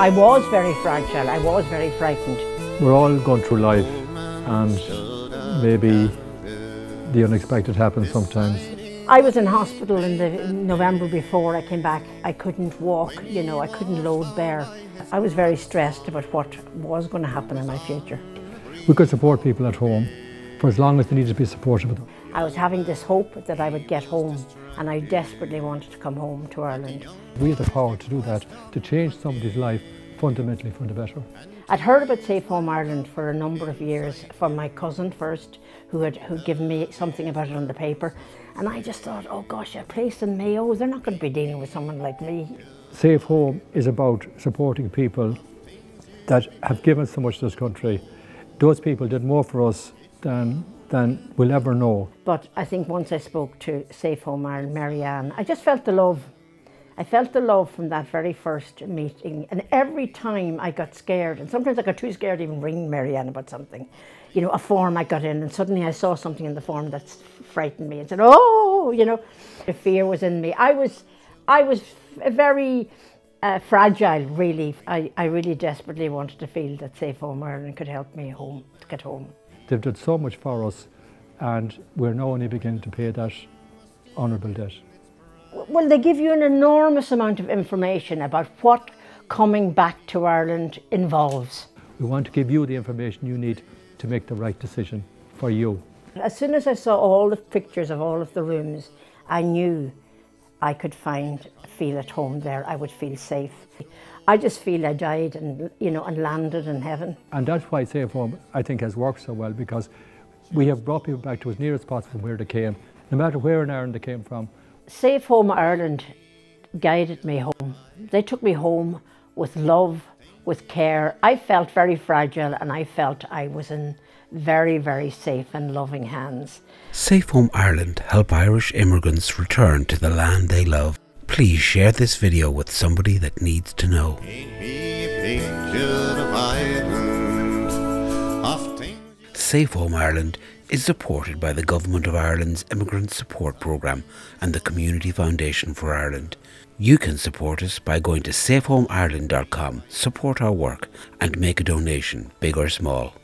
I was very fragile, I was very frightened. We're all going through life and maybe the unexpected happens sometimes. I was in hospital in the in November before I came back. I couldn't walk, you know, I couldn't load bear. I was very stressed about what was going to happen in my future. We could support people at home for as long as they needed to be supported. I was having this hope that I would get home and I desperately wanted to come home to Ireland. We have the power to do that, to change somebody's life fundamentally for the better. I'd heard about Safe Home Ireland for a number of years from my cousin first, who had who'd given me something about it on the paper. And I just thought, oh gosh, a place in Mayo, they're not going to be dealing with someone like me. Safe Home is about supporting people that have given so much to this country. Those people did more for us than than we'll ever know. But I think once I spoke to Safe Home Ireland, Marianne, I just felt the love. I felt the love from that very first meeting. And every time I got scared, and sometimes I got too scared to even ring Marianne about something, you know, a form I got in, and suddenly I saw something in the form that frightened me and said, oh, you know, the fear was in me. I was, I was very uh, fragile, really. I, I really desperately wanted to feel that Safe Home Ireland could help me home, to get home. They've done so much for us and we're now only beginning to pay that honourable debt. Well, they give you an enormous amount of information about what coming back to Ireland involves. We want to give you the information you need to make the right decision for you. As soon as I saw all the pictures of all of the rooms, I knew I could find, feel at home there, I would feel safe. I just feel I died and, you know, and landed in heaven. And that's why Safe Home, I think, has worked so well because we have brought people back to as near as possible where they came, no matter where in Ireland they came from. Safe Home Ireland guided me home. They took me home with love, with care. I felt very fragile and I felt I was in very, very safe and loving hands. Safe Home Ireland help Irish immigrants return to the land they love. Please share this video with somebody that needs to know. Safe Home Ireland is supported by the Government of Ireland's Emigrant Support Programme and the Community Foundation for Ireland. You can support us by going to safehomeireland.com, support our work and make a donation, big or small.